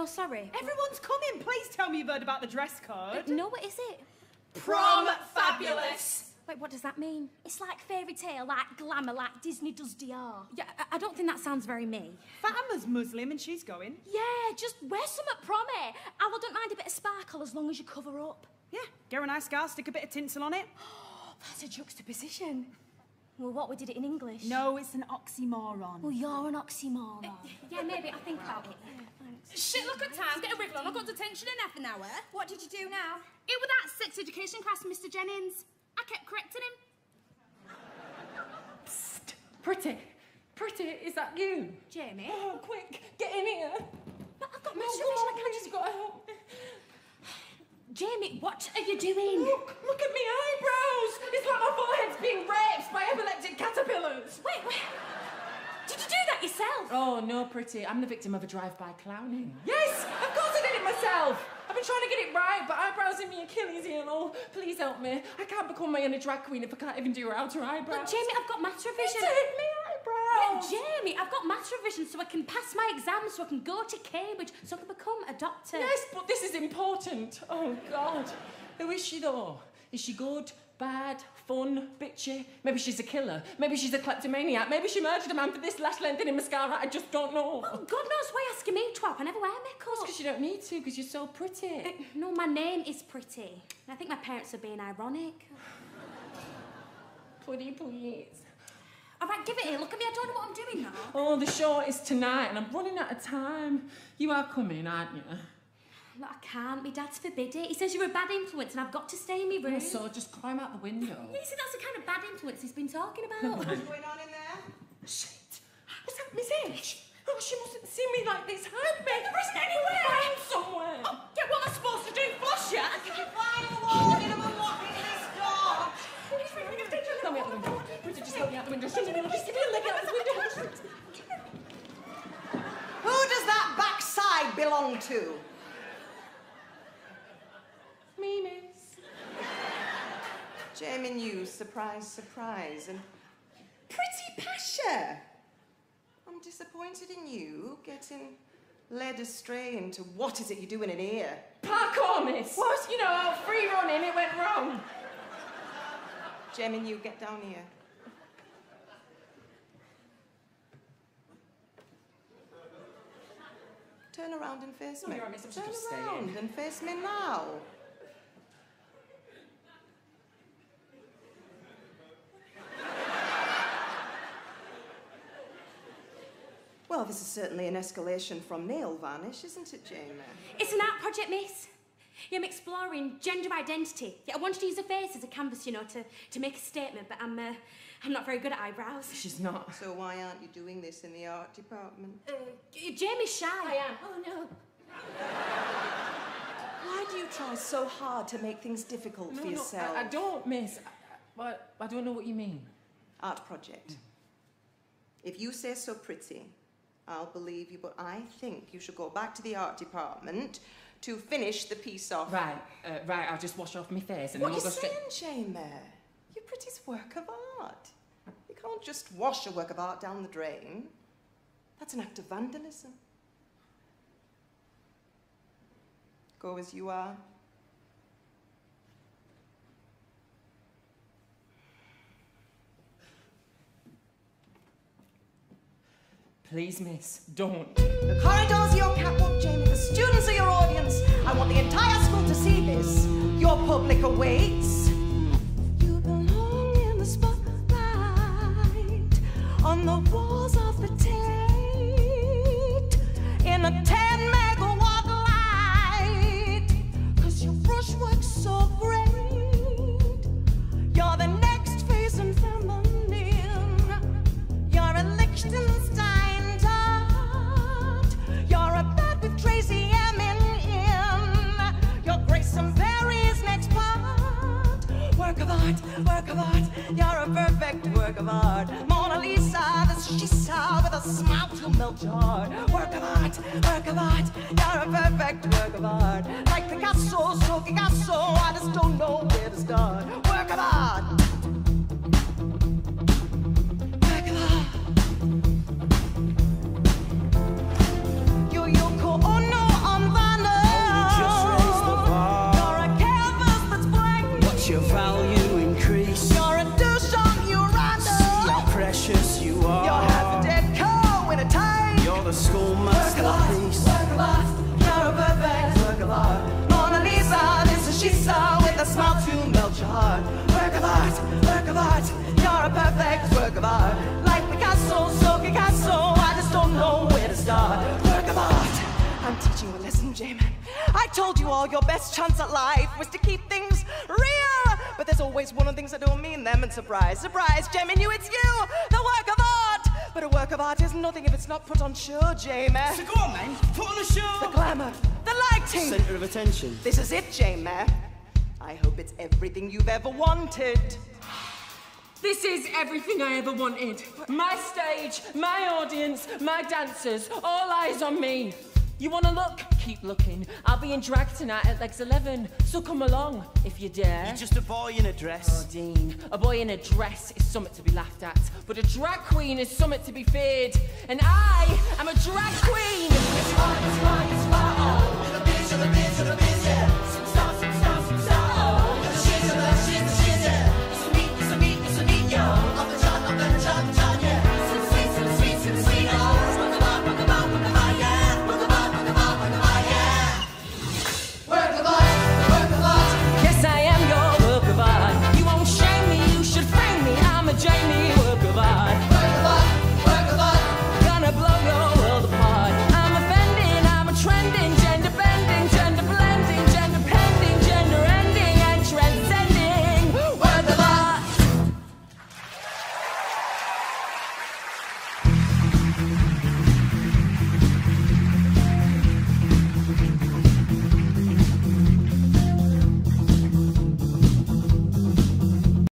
No, sorry. Everyone's coming. Please tell me you've heard about the dress code. No, what is it? Prom fabulous. Wait, what does that mean? It's like fairy tale, like glamour, like Disney does DR. Yeah, I, I don't think that sounds very me. Fatima's Muslim and she's going. Yeah, just wear some at prom, eh? I don't mind a bit of sparkle as long as you cover up. Yeah, get a nice scarf, stick a bit of tinsel on it. That's a juxtaposition. Well, what, we did it in English? No, it's an oxymoron. Well, you're an oxymoron. yeah, maybe, I think about it. Yeah. Shit, look at time. Get a wriggle on. I've got detention in half an hour. What did you do now? It was that sex education class, Mr. Jennings. I kept correcting him. Psst. Pretty. Pretty, is that you? Jamie? Oh, quick, get in here. But I've got No, masturbation, come on, I can't just... got to help. Jamie, what are you doing? Look, look at me eyebrows. It's like my forehead's being raped by epileptic caterpillars. Wait, wait. Did you yourself? Oh, no, pretty. I'm the victim of a drive-by clowning. Yes, of course I did it myself. I've been trying to get it right, but eyebrows in me Achilles heel. Oh, please help me. I can't become my inner drag queen if I can't even do her outer eyebrows. Look, Jamie, I've got matter vision. Take me eyebrows. Yeah, Jamie, I've got matter vision so I can pass my exams, so I can go to Cambridge, so I can become a doctor. Yes, but this is important. Oh, God. Who is she, though? Is she good, bad, fun, bitchy? Maybe she's a killer. Maybe she's a kleptomaniac. Maybe she murdered a man for this lash length in mascara. I just don't know. Well, God knows why you're asking me, twat. I never wear makeup. Because you don't need to, because you're so pretty. Uh, No, my name is Pretty. I think my parents are being ironic. Pretty, please. All right, give it here. Look at me. I don't know what I'm doing now. Oh, the show is tonight, and I'm running out of time. You are coming, aren't you? Look, I can't. My dad's forbid it. He says you're a bad influence and I've got to stay in my room. So just climb out the window. you see, that's the kind of bad influence he's been talking about. What's going on in there? Shit! Was that Miss H? Oh, she mustn't see me like this. Hide me. There isn't anywhere. Find somewhere. Oh, yeah, what am I supposed to do? Flush ya? Find the wall, get him unlocking this door. Help me out the window. Bridget, just help me out the window. Just give me a leg out the window. Who does that backside belong to? Me, miss. Jamie News, surprise, surprise, and pretty Pasha. I'm disappointed in you getting led astray into what is it you're doing in here? Parkour, miss. What? You know, out free running, it went wrong. Jamie, you get down here. Turn around and face No, me. right, miss, Turn around and face me now. Well, this is certainly an escalation from nail varnish, isn't it, Jamie? It's an art project, miss. Yeah, I'm exploring gender identity. Yeah, I wanted to use a face as a canvas, you know, to, to make a statement, but I'm, uh, I'm not very good at eyebrows. She's not. So why aren't you doing this in the art department? Uh, Jamie's shy. I am. Oh, no. Why do you try so hard to make things difficult No, for no, yourself? I, I don't, miss. I, I, I don't know what you mean. Art project. If you say so pretty, I'll believe you, but I think you should go back to the art department to finish the piece off. Right, uh, right, I'll just wash off my face and What are we'll you straight... saying, Jamie? Your pretty's work of art. You can't just wash a work of art down the drain. That's an act of vandalism. Go as you are. Please, miss, don't. The corridors are your catwalk, Jamie. The students are your audience. I want the entire school to see this. Your public awaits. You belong in the spotlight on the walls of the Tate in a 10 work of art. You're a perfect work of art. Mona Lisa, this she saw with a smile to melt your heart. Work of art, work of art. You're a perfect work of art. Like Picasso, so Picasso, I just don't know where to start. Work of art. Work of art. Yo, yo, Ono on the nose. Just raise the bar. You're a canvas that's blank. What's your value? Teaching you a lesson, J-Man. I told you all your best chance at life was to keep things real. But there's always one of the things that don't mean them, and surprise, surprise, J-Man, you, it's you, the work of art. But a work of art is nothing if it's not put on show, J-Man. So go on, man. Put on a show. The glamour, the lighting. Centre of attention. This is it, J-Man. I hope it's everything you've ever wanted. This is everything I ever wanted. My stage, my audience, my dancers, all eyes on me. You wanna look? Keep looking. I'll be in drag tonight at Legs 11, so come along if you dare. You're just a boy in a dress. Oh, Dean, a boy in a dress is something to be laughed at, but a drag queen is something to be feared. And I am a drag